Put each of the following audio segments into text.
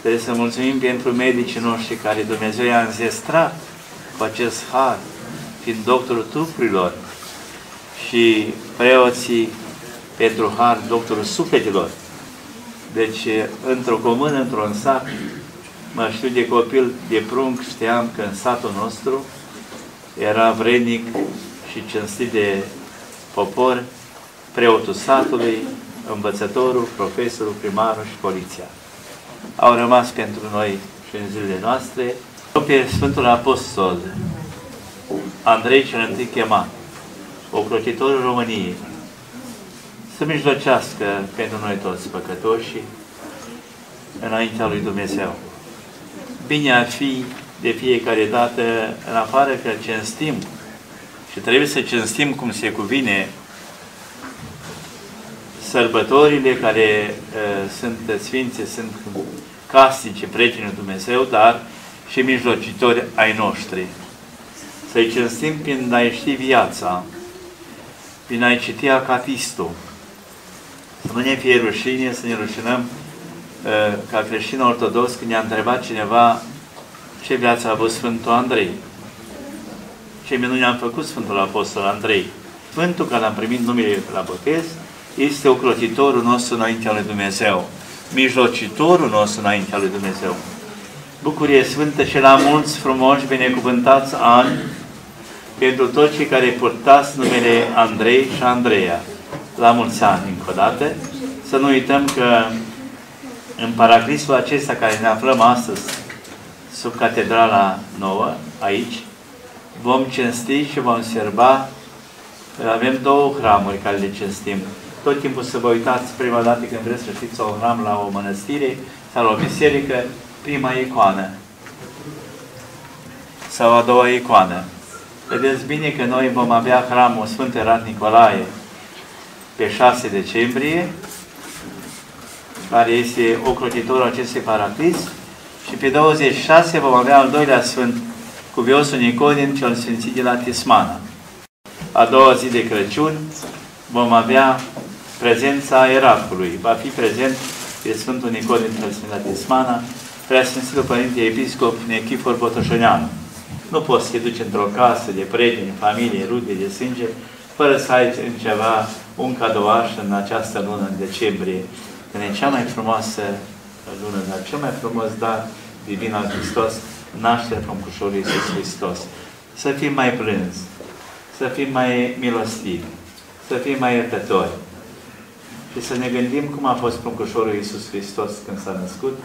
Trebuie să mulțumim pentru medicii noștri care Dumnezeu i-a înzestrat cu acest har, fiind doctorul trupurilor și preoții pentru har, doctorul sufletelor. Deci, într-o comună, într-un sat, mă știu de copil, de prunc, știam că în satul nostru era vrednic și cinstit de popor, preotul satului, învățătorul, profesorul, primarul și poliția. Au rămas pentru noi și în zilele noastre pe Sfântul Apostol Andrei cel întâi chemat, ocrotitorul României, să mijlocească pentru noi toți păcătoși înaintea lui Dumnezeu. Bine ar fi de fiecare dată, în afară că cinstim și trebuie să cinstim cum se cuvine sărbătorile care uh, sunt sfințe, sunt castice, prieteni Dumnezeu, dar și mijlocitori ai noștri. Să-i cinstim prin a ști viața, prin a-i citi acatistul, să nu ne fie rușine, să ne rușinăm uh, ca creștin ortodox când ne-a întrebat cineva ce viață a avut Sfântul Andrei. Ce minune am făcut Sfântul Apostol Andrei. Sfântul, care am primit numele la botez, este ocrotitorul nostru înaintea lui Dumnezeu, mijlocitorul nostru înaintea lui Dumnezeu. Bucurie Sfântă și la mulți frumoși, binecuvântați ani pentru toți cei care purtați numele Andrei și Andreea. La mulți ani încă o dată. Să nu uităm că în paraclisul acesta care ne aflăm astăzi sub catedrala nouă, aici, vom cinsti și vom serba. Avem două hramuri care le cinstim. Tot timpul să vă uitați prima dată când vreți să știți o hram la o mănăstire sau la o biserică, prima icoană sau a doua icoană. Vedeți bine că noi vom avea hramul Sfânt Erat Nicolae pe 6 decembrie, care este ocrotitorul acestui paraclis, și pe 26 vom avea al doilea Sfânt, Cuviosul Nicodim, cel Sfințit de la Tismana. A doua zi de Crăciun vom avea prezența Eracului. Va fi prezent pe Sfântul Nicodim, cel Sfânt la Tismana, Preasfințitul Părinte Episcop Nechifor Botoșăneanu. Nu poți să te duci într-o casă de prieteni, familie, rude, de sânge, fără să ai în ceva, un cadouaș în această lună, în decembrie, când e cea mai frumoasă lună, dar cel mai frumos dar divin al Hristos, nașterea Pruncușorului Iisus Hristos. Să fim mai plânzi, să fim mai milostivi, să fim mai iertători și să ne gândim cum a fost Pruncușorul Iisus Hristos când s-a născut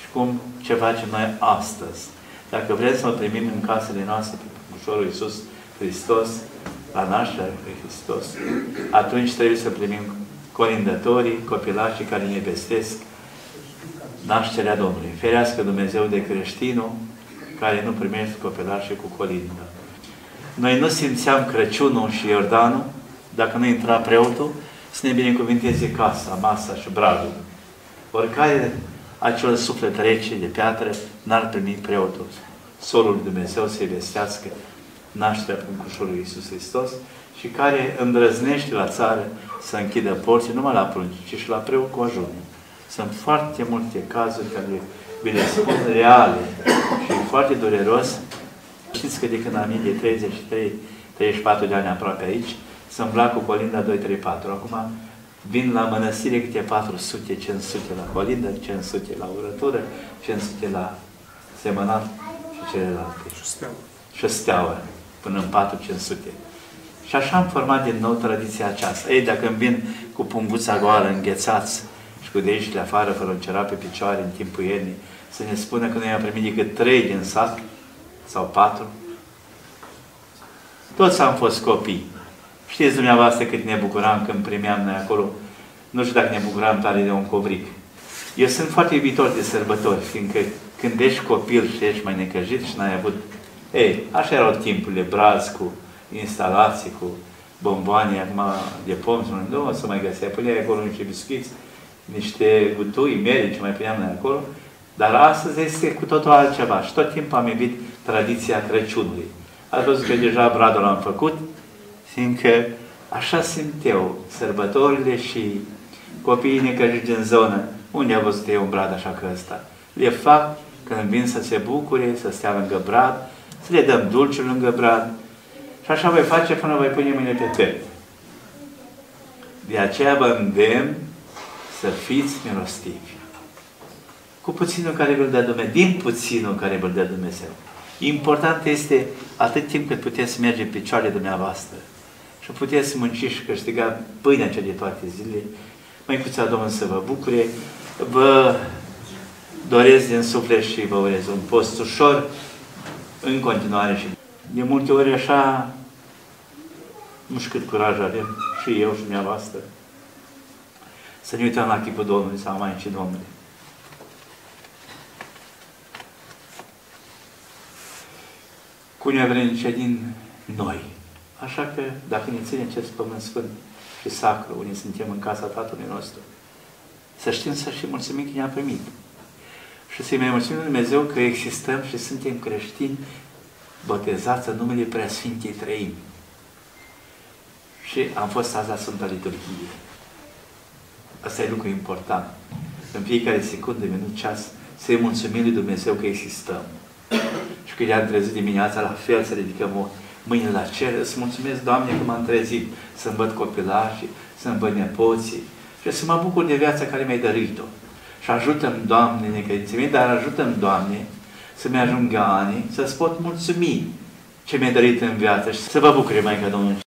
și cum ce facem noi astăzi. Dacă vrem să-L primim în casele noastre pe Pruncușorul Iisus Hristos, la nașterea lui Hristos, atunci trebuie să primim colindătorii, copilașii care ne vestesc nașterea Domnului. Ferească Dumnezeu de creștinul care nu primește copilașii cu colindă. Noi nu simțeam Crăciunul și Iordanul dacă nu intra preotul să ne binecuvinteze casa, masa și bradul. Oricare acel suflet rece de piatră n-ar primi preotul. Solul lui Dumnezeu să-i vestească nașterea Pruncușorului Iisus Hristos și care îndrăznește la țară să închidă porții numai la prunci, ci și la preot cu ajunul. Sunt foarte multe cazuri care vi le spun reale și foarte dureros. Știți că de când am de 33, 34 de ani aproape aici, să îmbla cu colinda 2, 3, 4. Acum vin la mănăstire câte 400, 500 la colindă, 500 la urătură, 500 la semănat și celelalte. Și steaua. Și steaua, până în 4-500. Și așa am format din nou tradiția aceasta. Ei, dacă îmi vin cu punguța goală, înghețați și cu deștile afară, fără un pe picioare în timpul iernii, să ne spună că noi am primit decât trei din sat, sau patru, toți am fost copii. Știți dumneavoastră cât ne bucuram când primeam noi acolo, nu știu dacă ne bucuram tare de un covric. Eu sunt foarte iubitor de sărbători, fiindcă când ești copil și ești mai necăjit și n-ai avut... Ei, așa erau timpurile, braz cu instalații, cu bomboane acum de pom, nu o să mai găsea. Puneai acolo niște biscuiți, niște gutui, miere, ce mai puneam noi acolo. Dar astăzi este cu totul altceva și tot timpul am iubit tradiția Crăciunului. Ați văzut că deja bradul l-am făcut, fiindcă așa simt eu sărbătorile și copiii necăjiți în zonă. Unde a văzut eu un brad așa că ăsta? le fac când vin să se bucure, să stea lângă brad, să le dăm dulciul lângă brad. Și așa voi face până voi pune mâine pe pept. De aceea vă îndemn să fiți milostivi. Cu puținul care vă dă Dumnezeu, din puținul care vă dă Dumnezeu. Important este atât timp cât puteți să merge în picioarele dumneavoastră și puteți munci și câștiga pâinea cea de toate zilele, Măicuța Domnului să vă bucure, vă doresc din suflet și vă urez un post ușor în continuare și de multe ori așa nu știu cât curaj avem și eu și dumneavoastră să ne uităm la chipul Domnului sau mai și Domnului. Cu nevrednice din noi. Așa că, dacă ne ținem acest pământ sfânt și sacru, unii suntem în casa Tatălui nostru, să știm să și mulțumim că ne-a primit. Și să-i mai mulțumim Dumnezeu că existăm și suntem creștini botezați în numele Preasfintei Trăimi. Și am fost azi la Sfânta Liturghie. Asta e lucru important. În fiecare secundă, minut, ceas, să-i mulțumim lui Dumnezeu că existăm. Și că ne-am trezit dimineața la fel, să ridicăm o mâine la cer, să mulțumesc, Doamne, că m-am trezit, să-mi văd copilașii, să-mi văd nepoții și să mă bucur de viața care mi-ai dărit-o. Și ajută-mi, Doamne, necăințe dar ajută-mi, Doamne, să-mi ajungă ani, să-ți pot mulțumi ce mi-ai dărit în viață și să vă bucure, Maica Domnului.